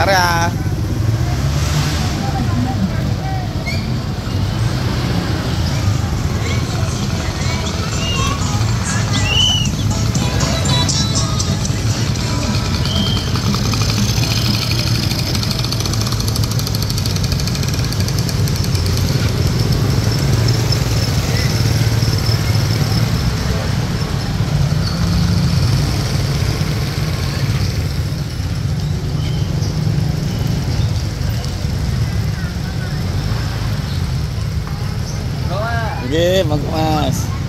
area Okey, Mak Mas.